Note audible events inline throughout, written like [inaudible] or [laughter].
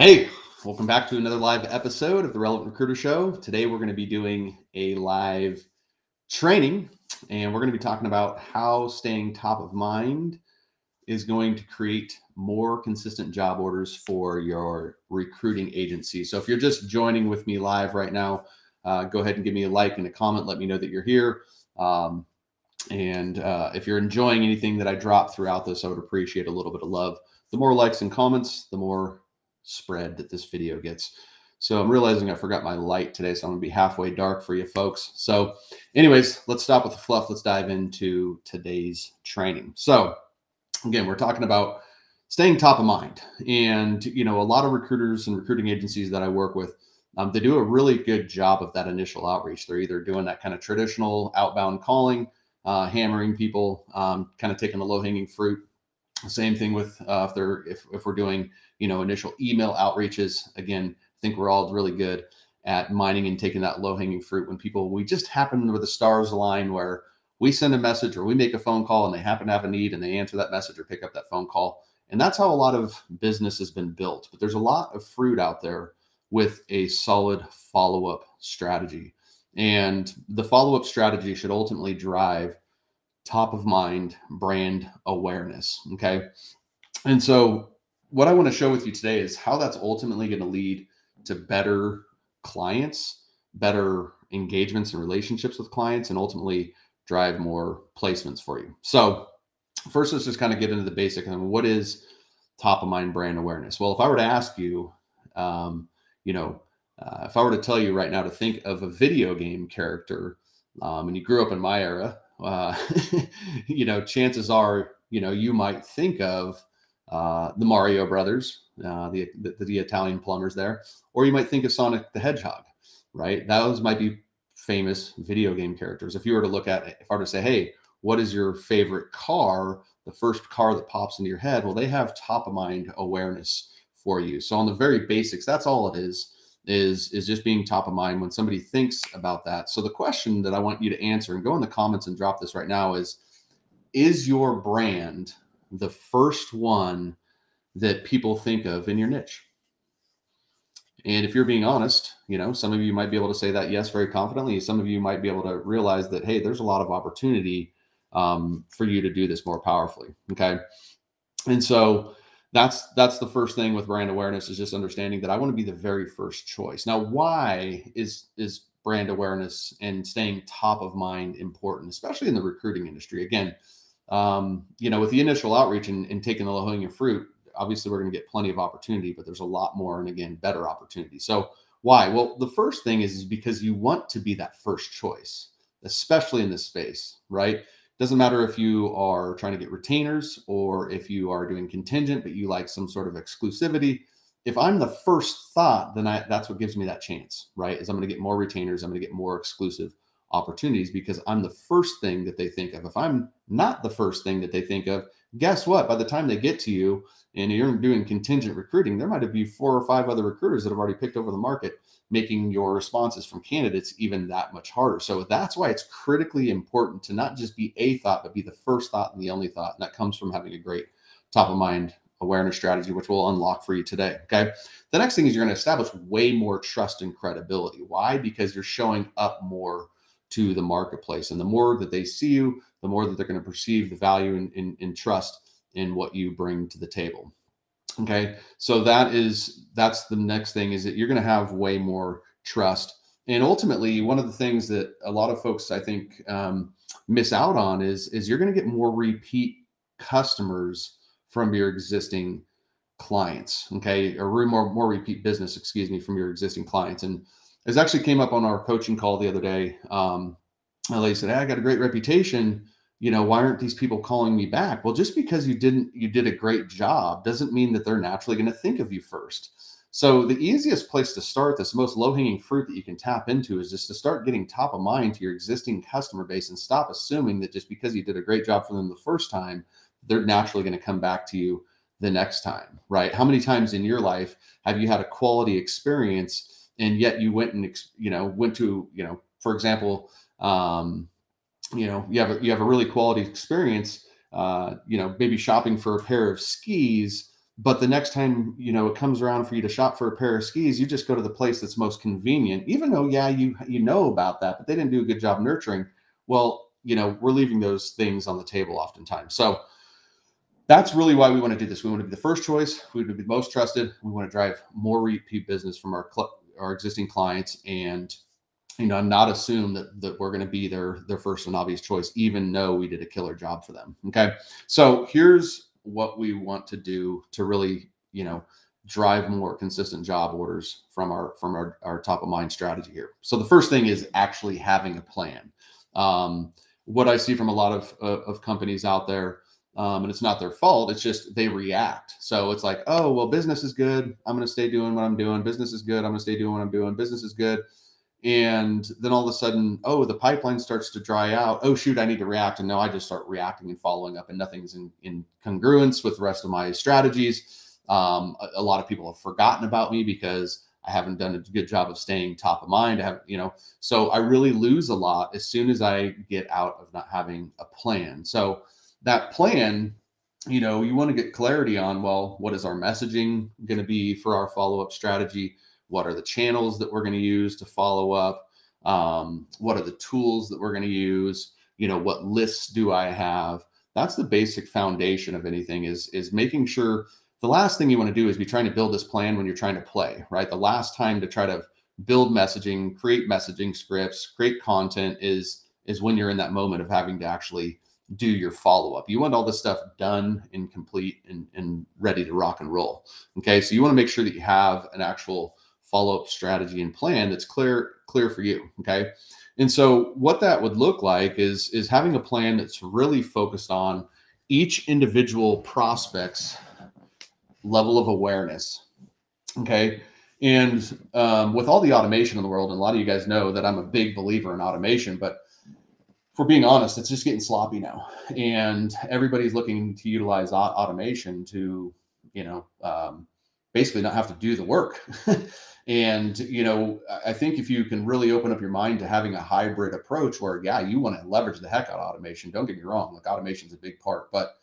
Hey, welcome back to another live episode of the Relevant Recruiter Show. Today we're going to be doing a live training and we're going to be talking about how staying top of mind is going to create more consistent job orders for your recruiting agency. So if you're just joining with me live right now, uh, go ahead and give me a like and a comment. Let me know that you're here. Um, and uh, if you're enjoying anything that I drop throughout this, I would appreciate a little bit of love. The more likes and comments, the more spread that this video gets. So I'm realizing I forgot my light today, so I'm gonna be halfway dark for you folks. So anyways, let's stop with the fluff. Let's dive into today's training. So again, we're talking about staying top of mind. And, you know, a lot of recruiters and recruiting agencies that I work with, um, they do a really good job of that initial outreach. They're either doing that kind of traditional outbound calling, uh, hammering people, um, kind of taking the low hanging fruit. Same thing with uh, if they're if, if we're doing you know, initial email outreaches. Again, I think we're all really good at mining and taking that low hanging fruit when people, we just happen where the stars align where we send a message or we make a phone call and they happen to have a need and they answer that message or pick up that phone call. And that's how a lot of business has been built. But there's a lot of fruit out there with a solid follow up strategy. And the follow up strategy should ultimately drive top of mind brand awareness. Okay. And so what I want to show with you today is how that's ultimately going to lead to better clients, better engagements and relationships with clients, and ultimately drive more placements for you. So, first, let's just kind of get into the basic. And what is top of mind brand awareness? Well, if I were to ask you, um, you know, uh, if I were to tell you right now to think of a video game character, um, and you grew up in my era, uh, [laughs] you know, chances are, you know, you might think of uh, the Mario Brothers, uh, the, the, the Italian plumbers there, or you might think of Sonic the Hedgehog, right? Those might be famous video game characters. If you were to look at, if I were to say, hey, what is your favorite car? The first car that pops into your head, well, they have top of mind awareness for you. So on the very basics, that's all it is is is just being top of mind when somebody thinks about that. So the question that I want you to answer and go in the comments and drop this right now is is your brand the first one that people think of in your niche. And if you're being honest, you know, some of you might be able to say that yes very confidently. Some of you might be able to realize that hey, there's a lot of opportunity um, for you to do this more powerfully. Okay, and so that's that's the first thing with brand awareness is just understanding that I want to be the very first choice. Now, why is is brand awareness and staying top of mind important, especially in the recruiting industry? Again, um, you know, with the initial outreach and, and taking the low hanging fruit, obviously we're going to get plenty of opportunity, but there's a lot more and again, better opportunity. So why? Well, the first thing is, is because you want to be that first choice, especially in this space, right? Doesn't matter if you are trying to get retainers or if you are doing contingent, but you like some sort of exclusivity. If I'm the first thought, then I, that's what gives me that chance, right? Is I'm going to get more retainers, I'm going to get more exclusive opportunities because I'm the first thing that they think of. If I'm not the first thing that they think of, guess what? By the time they get to you and you're doing contingent recruiting, there might be four or five other recruiters that have already picked over the market, making your responses from candidates even that much harder. So that's why it's critically important to not just be a thought, but be the first thought and the only thought. And that comes from having a great top of mind awareness strategy, which we'll unlock for you today. Okay. The next thing is you're going to establish way more trust and credibility. Why? Because you're showing up more to the marketplace. And the more that they see you, the more that they're going to perceive the value and, trust in what you bring to the table. Okay. So that is, that's the next thing is that you're going to have way more trust. And ultimately, one of the things that a lot of folks, I think, um, miss out on is, is you're going to get more repeat customers from your existing clients. Okay. Or more, more repeat business, excuse me, from your existing clients. And this actually came up on our coaching call the other day. Um, a lady said, hey, I got a great reputation. You know, why aren't these people calling me back? Well, just because you didn't, you did a great job doesn't mean that they're naturally going to think of you first. So the easiest place to start, this most low-hanging fruit that you can tap into is just to start getting top of mind to your existing customer base and stop assuming that just because you did a great job for them the first time, they're naturally going to come back to you the next time, right? How many times in your life have you had a quality experience and yet you went and you know went to you know for example um, you know you have a, you have a really quality experience uh, you know maybe shopping for a pair of skis but the next time you know it comes around for you to shop for a pair of skis you just go to the place that's most convenient even though yeah you you know about that but they didn't do a good job nurturing well you know we're leaving those things on the table oftentimes. So that's really why we want to do this. We want to be the first choice we want to be most trusted we want to drive more repeat business from our cl- our existing clients and you know not assume that that we're going to be their their first and obvious choice even though we did a killer job for them okay so here's what we want to do to really, you know, drive more consistent job orders from our from our, our top of mind strategy here. So the first thing is actually having a plan. Um, what I see from a lot of uh, of companies out there, um, and it's not their fault. It's just they react. So it's like, oh well, business is good. I'm going to stay doing what I'm doing. Business is good. I'm going to stay doing what I'm doing. Business is good and then all of a sudden oh the pipeline starts to dry out. Oh shoot i need to react. And now i just start reacting and following up and nothing's in, in congruence with the rest of my strategies. Um, a, a, lot of people have forgotten about me because i haven't done a good job of staying top of mind. I have you know so i really lose a lot as soon as i get out of not having a plan. So that plan you know you want to get clarity on well what is our messaging going to be for our follow-up strategy what are the channels that we're going to use to follow up um, what are the tools that we're going to use you know what lists do i have that's the basic foundation of anything is is making sure the last thing you want to do is be trying to build this plan when you're trying to play right the last time to try to build messaging create messaging scripts create content is is when you're in that moment of having to actually do your follow up. You want all this stuff done and complete and, and ready to rock and roll. Okay. So you want to make sure that you have an actual follow-up strategy and plan that's clear clear for you okay? And so what that would look like is is having a plan that's really focused on each individual prospect's level of awareness okay? And um, with all the automation in the world and a lot of you guys know that i'm a big believer in automation but for being honest it's just getting sloppy now. And everybody's looking to utilize automation to you know um, basically not have to do the work [laughs] And, you know, I think if you can really open up your mind to having a hybrid approach where, yeah, you want to leverage the heck out of automation. Don't get me wrong, like automation is a big part, but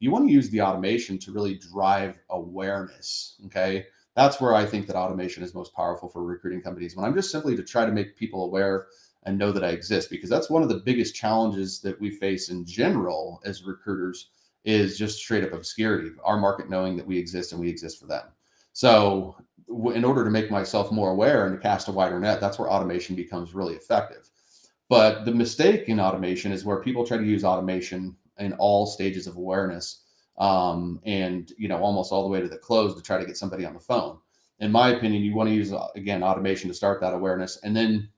you want to use the automation to really drive awareness. Okay. That's where I think that automation is most powerful for recruiting companies. When I'm just simply to try to make people aware and know that I exist, because that's one of the biggest challenges that we face in general as recruiters is just straight up obscurity, our market knowing that we exist and we exist for them. So in order to make myself more aware and to cast a wider net, that's where automation becomes really effective. But the mistake in automation is where people try to use automation in all stages of awareness, um, and you know almost all the way to the close to try to get somebody on the phone. In my opinion, you want to use again automation to start that awareness, and then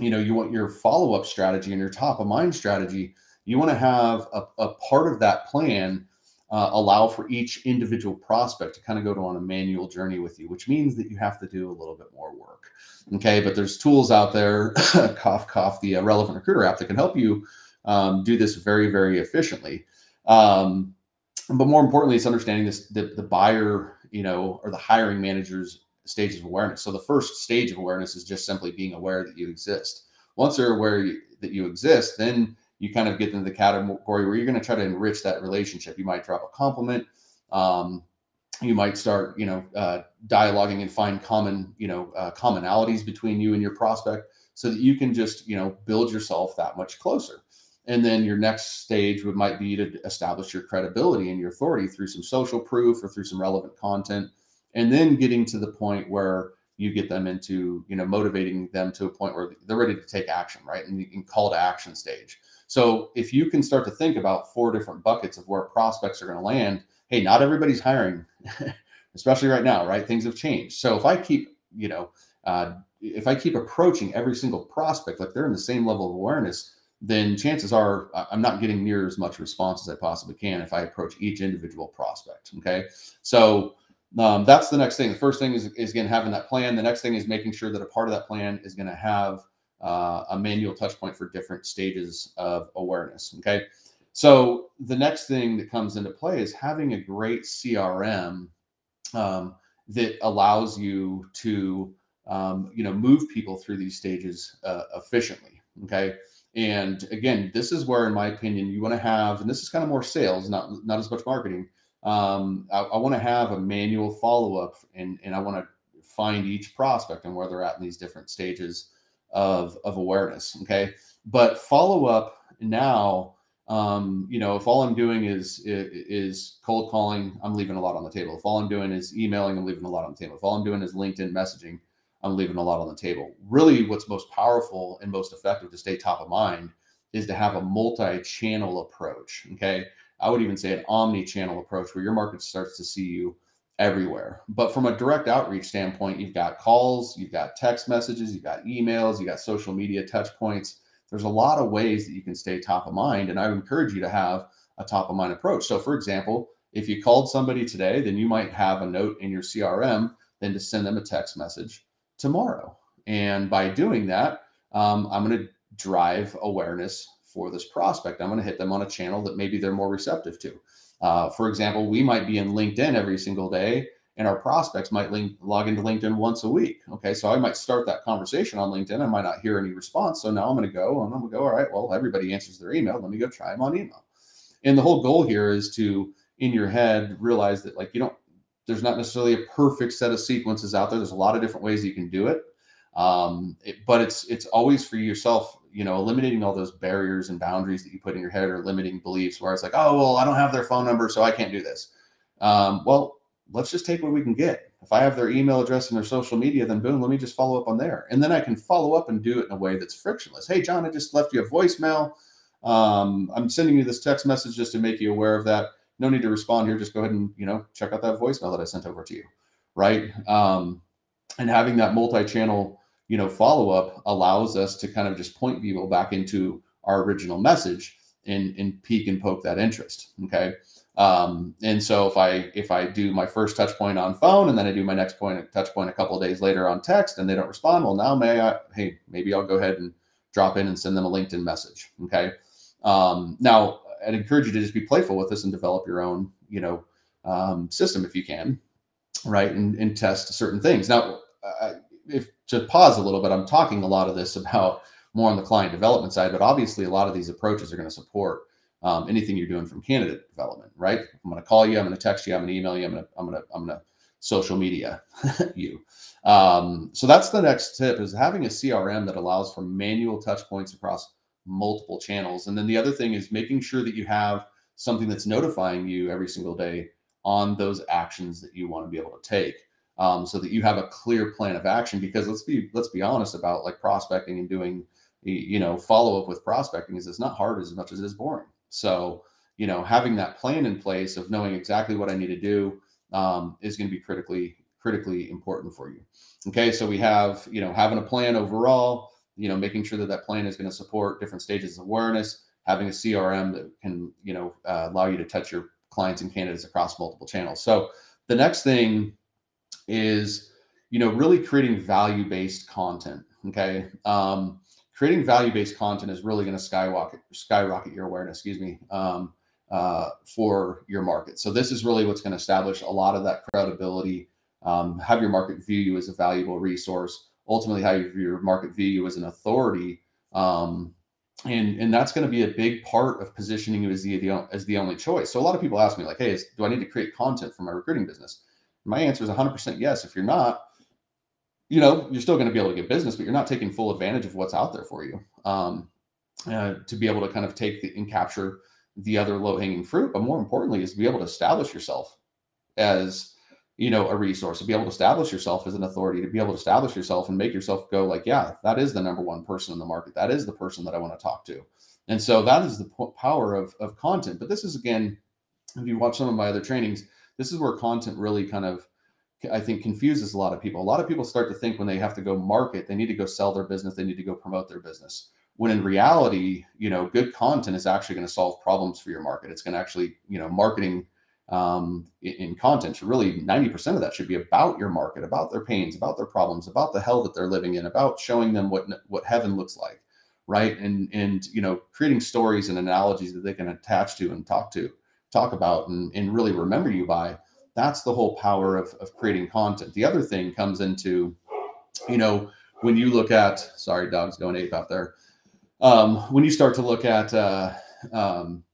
you know you want your follow up strategy and your top of mind strategy. You want to have a, a part of that plan uh, allow for each individual prospect to kind of go on a manual journey with you, which means that you have to do a little bit more work. Okay, but there's tools out there, [laughs] cough, cough, the uh, relevant recruiter app that can help you um, do this very, very efficiently. Um, but more importantly, it's understanding this the, the buyer, you know, or the hiring manager's stages of awareness. So the first stage of awareness is just simply being aware that you exist. Once they're aware you, that you exist, then you kind of get into the category where you're going to try to enrich that relationship. You might drop a compliment. Um, you might start, you know, uh, dialoguing and find common, you know, uh, commonalities between you and your prospect, so that you can just, you know, build yourself that much closer. And then your next stage would might be to establish your credibility and your authority through some social proof or through some relevant content, and then getting to the point where you get them into, you know, motivating them to a point where they're ready to take action, right? And can call to action stage. So if you can start to think about four different buckets of where prospects are going to land, hey, not everybody's hiring, [laughs] especially right now, right? Things have changed. So if I keep, you know, uh, if I keep approaching every single prospect like they're in the same level of awareness, then chances are I'm not getting near as much response as I possibly can if I approach each individual prospect. Okay. So um, that's the next thing. The first thing is, is again having that plan. The next thing is making sure that a part of that plan is going to have uh, a manual touch point for different stages of awareness. Okay. So the next thing that comes into play is having a great CRM um, that allows you to, um, you know, move people through these stages uh, efficiently. Okay. And again, this is where, in my opinion, you want to have, and this is kind of more sales, not not as much marketing. um, I, I want to have a manual follow up and, and I want to find each prospect and where they're at in these different stages of, of awareness. Okay. But follow up now, um, you know, if all I'm doing is, is cold calling, I'm leaving a lot on the table. If all I'm doing is emailing, I'm leaving a lot on the table. If all I'm doing is LinkedIn messaging, I'm leaving a lot on the table. Really, what's most powerful and most effective to stay top of mind is to have a multi-channel approach. Okay. I would even say an omni-channel approach where your market starts to see you everywhere. But from a direct outreach standpoint, you've got calls, you've got text messages, you've got emails, you've got social media touch points. There's a lot of ways that you can stay top of mind. And I would encourage you to have a top of mind approach. So, for example, if you called somebody today, then you might have a note in your CRM, then to send them a text message tomorrow. And by doing that, um, I'm going to drive awareness for this prospect. I'm going to hit them on a channel that maybe they're more receptive to. Uh, for example, we might be in LinkedIn every single day, and our prospects might link, log into LinkedIn once a week. Okay, so I might start that conversation on LinkedIn. I might not hear any response. So now I'm going to go and I'm going to go, all right, well, everybody answers their email. Let me go try them on email. And the whole goal here is to, in your head, realize that like you don't, there's not necessarily a perfect set of sequences out there. There's a lot of different ways you can do it. Um, it, but it's it's always for yourself you know, eliminating all those barriers and boundaries that you put in your head or limiting beliefs where it's like, oh, well, I don't have their phone number, so I can't do this. Um, well, let's just take what we can get. If I have their email address and their social media, then boom, let me just follow up on there. And then I can follow up and do it in a way that's frictionless. Hey, John, I just left you a voicemail. Um, I'm sending you this text message just to make you aware of that. No need to respond here. Just go ahead and, you know, check out that voicemail that I sent over to you. Right. Um, and having that multi-channel you know, follow up allows us to kind of just point people back into our original message and, and pique and poke that interest. Okay. Um, and so if I if I do my first touch point on phone and then I do my next point touch point a couple of days later on text and they don't respond, well now may I hey maybe I'll go ahead and drop in and send them a LinkedIn message. Okay. Um, now I'd encourage you to just be playful with this and develop your own you know um, system if you can, right? And, and test certain things. Now if to pause a little bit, I'm talking a lot of this about more on the client development side, but obviously a lot of these approaches are going to support um, anything you're doing from candidate development, right? I'm going to call you, I'm going to text you, I'm going to email you, I'm going to, I'm going to, I'm going to social media [laughs] you. Um, so that's the next tip is having a CRM that allows for manual touch points across multiple channels. And then the other thing is making sure that you have something that's notifying you every single day on those actions that you want to be able to take um, so that you have a clear plan of action. Because let's be let's be honest about like prospecting and doing you know follow up with prospecting is it's not hard as much as it is boring. So you know having that plan in place of knowing exactly what I need to do um, is going to be critically critically important for you. Okay, so we have you know having a plan overall. You know, making sure that that plan is going to support different stages of awareness. Having a CRM that can you know uh, allow you to touch your clients and candidates across multiple channels. So the next thing is you know really creating value based content okay? Um, creating value based content is really going to skyrocket skyrocket your awareness excuse me um, uh, for your market. So this is really what's going to establish a lot of that credibility um, have your market view you as a valuable resource ultimately have your market view you as an authority um, and and that's going to be a big part of positioning you as the, the as the only choice. So a lot of people ask me like hey is, do i need to create content for my recruiting business my answer is 100% yes. If you're not, you know, you're still going to be able to get business, but you're not taking full advantage of what's out there for you um, uh, to be able to kind of take the, and capture the other low hanging fruit. But more importantly, is to be able to establish yourself as, you know, a resource, to be able to establish yourself as an authority, to be able to establish yourself and make yourself go like, yeah, that is the number one person in the market. That is the person that I want to talk to. And so that is the power of, of content. But this is, again, if you watch some of my other trainings, this is where content really kind of I think confuses a lot of people. A lot of people start to think when they have to go market, they need to go sell their business, they need to go promote their business. When in reality, you know, good content is actually going to solve problems for your market. It's going to actually, you know, marketing um, in, content should really 90% of that should be about your market, about their pains, about their problems, about the hell that they're living in, about showing them what what heaven looks like, right? And and you know, creating stories and analogies that they can attach to and talk to talk about and, and really remember you by that's the whole power of, of creating content the other thing comes into you know when you look at sorry dogs going ape out there um, when you start to look at uh, um,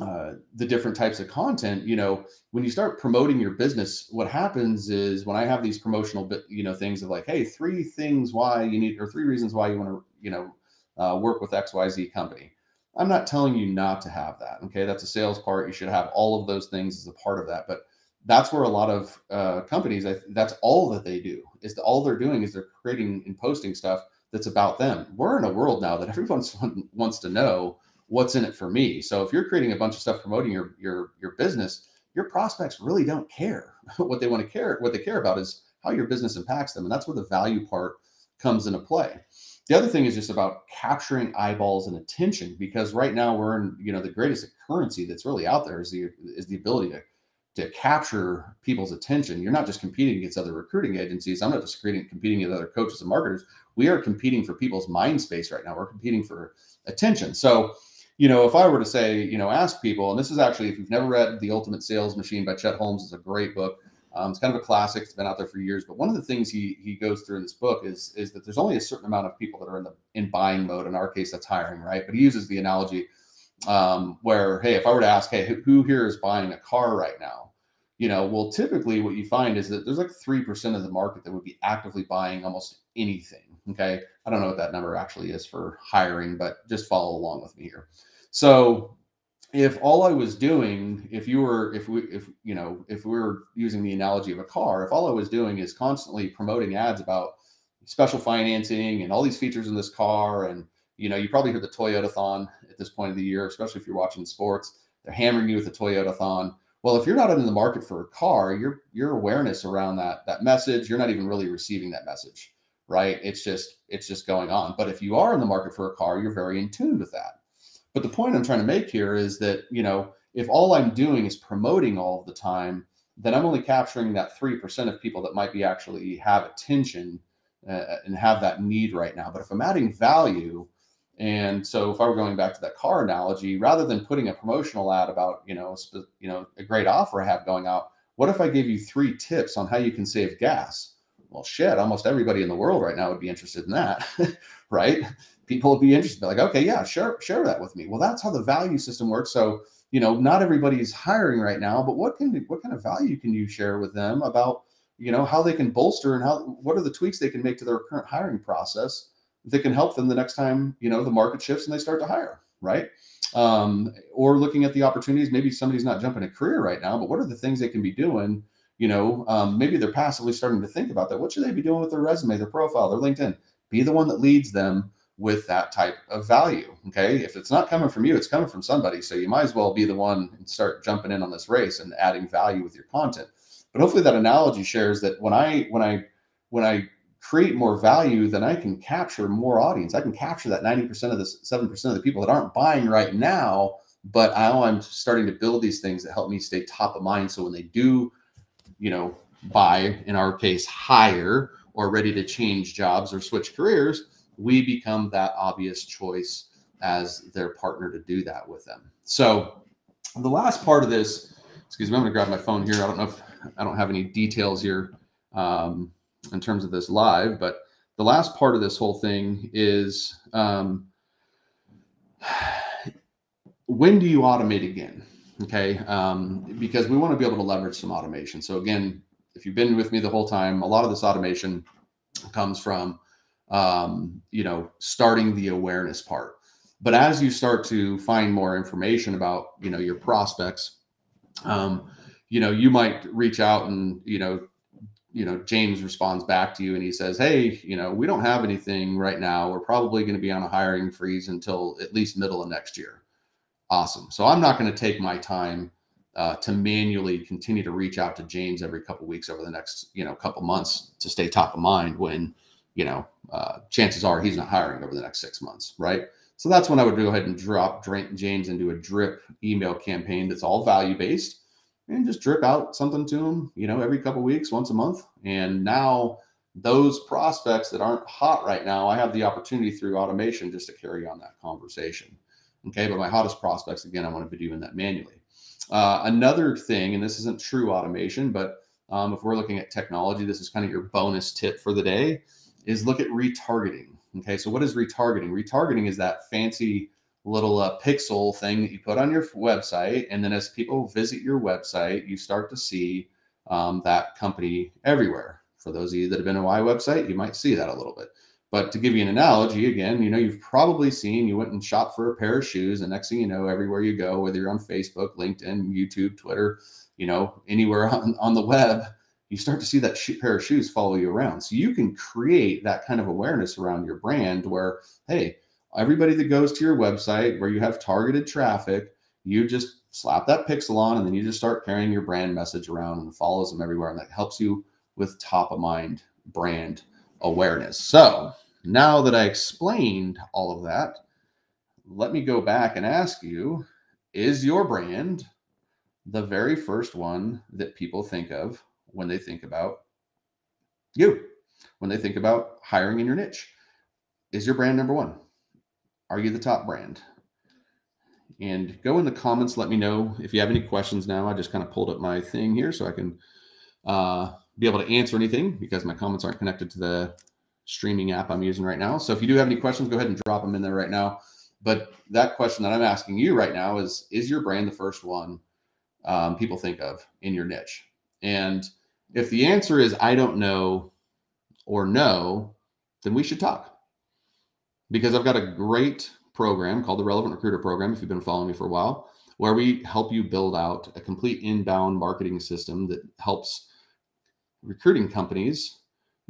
uh, the different types of content, you know, when you start promoting your business, what happens is when I have these promotional, you know, things of like, hey, three things why you need, or three reasons why you want to, you know, uh, work with XYZ company. I'm not telling you not to have that. Okay. That's a sales part. You should have all of those things as a part of that. But that's where a lot of uh, companies, that's all that they do is that all they're doing is they're creating and posting stuff that's about them. We're in a world now that [laughs] everyone wants to know what's in it for me. So if you're creating a bunch of stuff promoting your your your business, your prospects really don't care. [laughs] what they want to care, what they care about is how your business impacts them. And that's where the value part comes into play. The other thing is just about capturing eyeballs and attention because right now we're in, you know, the greatest currency that's really out there is the is the ability to to capture people's attention. You're not just competing against other recruiting agencies. I'm not just competing, against other coaches and marketers. We are competing for people's mind space right now. We're competing for attention. So you know, if I were to say, you know, ask people, and this is actually, if you've never read The Ultimate Sales Machine by Chet Holmes, it's a great book. Um, it's kind of a classic. It's been out there for years. But one of the things he he goes through in this book is is that there's only a certain amount of people that are in the in buying mode. In our case, that's hiring, right? But he uses the analogy um, where, hey, if I were to ask, hey, who, who here is buying a car right now? You know, well, typically what you find is that there's like three percent of the market that would be actively buying almost anything. Okay. I don't know what that number actually is for hiring, but just follow along with me here. So if all I was doing, if you were, if we, if, you know, if we are using the analogy of a car, if all I was doing is constantly promoting ads about special financing and all these features in this car, and, you know, you probably heard the Toyotathon at this point of the year, especially if you're watching sports, they're hammering you with the Toyotathon. Well, if you're not in the market for a car, your your awareness around that that message, you're not even really receiving that message right? It's just it's just going on. But if you are in the market for a car, you're very in tune with that. But the point I'm trying to make here is that, you know, if all I'm doing is promoting all the time, then I'm only capturing that 3% of people that might be actually have attention uh, and have that need right now. But if I'm adding value, and so if I were going back to that car analogy, rather than putting a promotional ad about, you know, you know, a great offer I have going out, what if I gave you three tips on how you can save gas? well, shit, almost everybody in the world right now would be interested in that, [laughs] right? People would be interested, like, okay, yeah, share share that with me. Well, that's how the value system works. So, you know, not everybody's hiring right now, but what can what kind of value can you share with them about, you know, how they can bolster and how what are the tweaks they can make to their current hiring process that can help them the next time, you know, the market shifts and they start to hire, right? Um, or looking at the opportunities, maybe somebody's not jumping a career right now, but what are the things they can be doing you know, um, maybe they're passively starting to think about that. What should they be doing with their resume, their profile, their LinkedIn? Be the one that leads them with that type of value. Okay. If it's not coming from you, it's coming from somebody. So you might as well be the one and start jumping in on this race and adding value with your content. But hopefully that analogy shares that when I when I when I create more value, then I can capture more audience. I can capture that 90% of the 7% of the people that aren't buying right now, but now oh, I'm starting to build these things that help me stay top of mind. So when they do you know, buy, in our case, hire or ready to change jobs or switch careers, we become that obvious choice as their partner to do that with them. So the last part of this, excuse me, I'm going to grab my phone here. I don't know if I don't have any details here um, in terms of this live, but the last part of this whole thing is um, [sighs] when do you automate again? okay um, because we want to be able to leverage some automation so again if you've been with me the whole time a lot of this automation comes from um, you know starting the awareness part. But as you start to find more information about you know your prospects um, you know you might reach out and you know you know james responds back to you and he says hey you know we don't have anything right now. We're probably going to be on a hiring freeze until at least middle of next year. Awesome. So I'm not going to take my time uh, to manually continue to reach out to James every couple weeks over the next you know couple months to stay top of mind when you know uh, chances are he's not hiring over the next six months, right? So that's when I would go ahead and drop James into a drip email campaign that's all value based and just drip out something to him, you know, every couple weeks, once a month. And now those prospects that aren't hot right now, I have the opportunity through automation just to carry on that conversation. Okay, but my hottest prospects, again, I want to be doing that manually. Uh, another thing, and this isn't true automation, but um, if we're looking at technology, this is kind of your bonus tip for the day, is look at retargeting. Okay, so what is retargeting? Retargeting is that fancy little uh, pixel thing that you put on your website. And then as people visit your website, you start to see um, that company everywhere. For those of you that have been on my website, you might see that a little bit. But to give you an analogy, again, you know, you've probably seen you went and shopped for a pair of shoes, and next thing you know, everywhere you go, whether you're on Facebook, LinkedIn, YouTube, Twitter, you know, anywhere [laughs] on, on the web, you start to see that pair of shoes follow you around. So you can create that kind of awareness around your brand where, hey, everybody that goes to your website where you have targeted traffic, you just slap that pixel on and then you just start carrying your brand message around and follows them everywhere. And that helps you with top of mind brand awareness. So now that I explained all of that, let me go back and ask you is your brand the very first one that people think of when they think about you, when they think about hiring in your niche? Is your brand number one? Are you the top brand? And go in the comments. Let me know if you have any questions now. I just kind of pulled up my thing here so I can uh, be able to answer anything because my comments aren't connected to the streaming app I'm using right now. So if you do have any questions, go ahead and drop them in there right now. But that question that I'm asking you right now is Is your brand the first one um, people think of in your niche? And if the answer is I don't know or no, then we should talk because I've got a great program called the Relevant Recruiter Program. If you've been following me for a while, where we help you build out a complete inbound marketing system that helps recruiting companies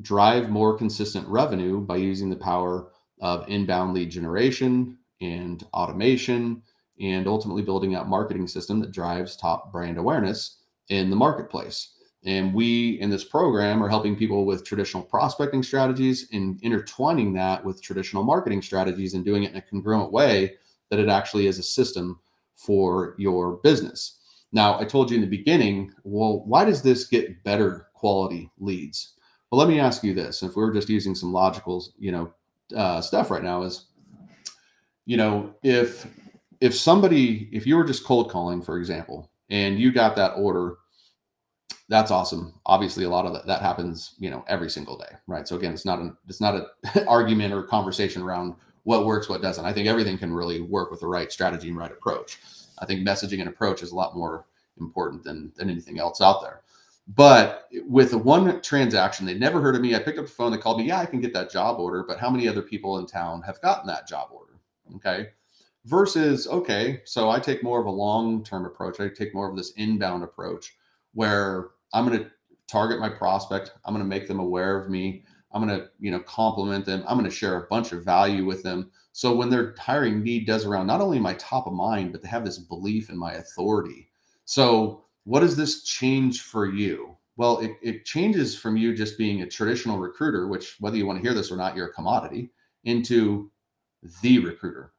drive more consistent revenue by using the power of inbound lead generation and automation and ultimately building out marketing system that drives top brand awareness in the marketplace. And we in this program are helping people with traditional prospecting strategies and intertwining that with traditional marketing strategies and doing it in a congruent way that it actually is a system for your business. Now, I told you in the beginning, well, why does this get better quality leads? Well, let me ask you this. If we are just using some logical, you know, uh, stuff right now is, you know, if if somebody, if you were just cold calling, for example, and you got that order that's awesome. Obviously, a lot of that, that happens, you know, every single day, right? So again, it's not an it's not an [laughs] argument or conversation around what works, what doesn't. I think everything can really work with the right strategy and right approach. I think messaging and approach is a lot more important than than anything else out there. But with one transaction, they never heard of me. I picked up the phone, they called me, yeah, I can get that job order, but how many other people in town have gotten that job order? Okay. Versus, okay, so I take more of a long-term approach. I take more of this inbound approach where I'm going to target my prospect. I'm going to make them aware of me. I'm going to, you know, compliment them. I'm going to share a bunch of value with them. So when their hiring need does around, not only my top of mind, but they have this belief in my authority. So what does this change for you? Well, it, it changes from you just being a traditional recruiter, which whether you want to hear this or not, you're a commodity, into the recruiter.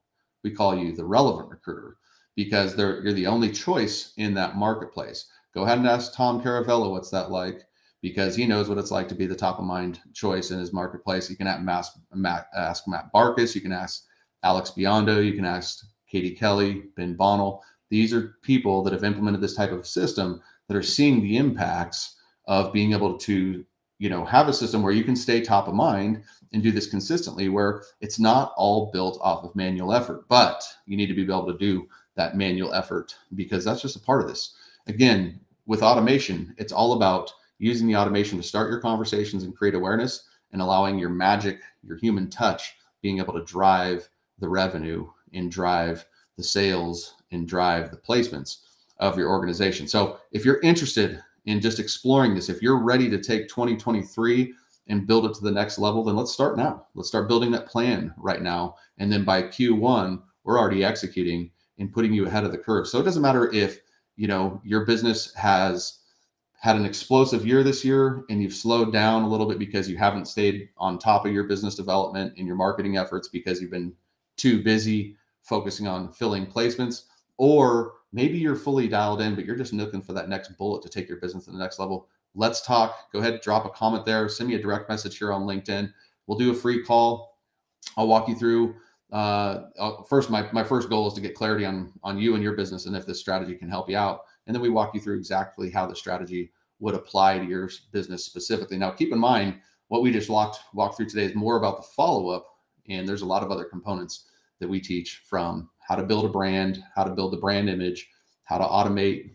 We call you the relevant recruiter because they're, you're the only choice in that marketplace. Go ahead and ask Tom Caravella what's that like because he knows what it's like to be the top of mind choice in his marketplace. You can ask Matt, ask Matt Barkus, you can ask Alex Biondo, you can ask Katie Kelly, Ben Bonnell. These are people that have implemented this type of system that are seeing the impacts of being able to, you know, have a system where you can stay top of mind and do this consistently, where it's not all built off of manual effort, but you need to be able to do that manual effort because that's just a part of this. Again, with automation, it's all about using the automation to start your conversations and create awareness and allowing your magic, your human touch, being able to drive the revenue and drive the sales and drive the placements of your organization. So if you're interested in just exploring this, if you're ready to take 2023 and build it to the next level, then let's start now. Let's start building that plan right now. And then by Q1, we're already executing and putting you ahead of the curve. So it doesn't matter if you know your business has had an explosive year this year and you've slowed down a little bit because you haven't stayed on top of your business development and your marketing efforts because you've been too busy focusing on filling placements or maybe you're fully dialed in but you're just looking for that next bullet to take your business to the next level. Let's talk. Go ahead drop a comment there. Send me a direct message here on linkedin. We'll do a free call. I'll walk you through uh, uh, first, my, my first goal is to get clarity on, on you and your business and if this strategy can help you out. And then we walk you through exactly how the strategy would apply to your business specifically. Now, keep in mind what we just walked walked through today is more about the follow up, and there's a lot of other components that we teach from how to build a brand, how to build the brand image, how to automate,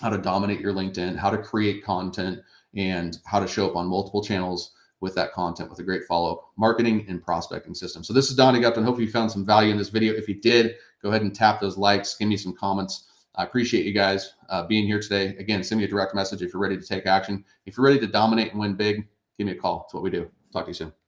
how to dominate your LinkedIn, how to create content, and how to show up on multiple channels with that content with a great follow-up marketing and prospecting system. So this is Donnie Gupton. Hope you found some value in this video. If you did, go ahead and tap those likes, give me some comments. I appreciate you guys uh, being here today. Again, send me a direct message if you're ready to take action. If you're ready to dominate and win big, give me a call. It's what we do. Talk to you soon.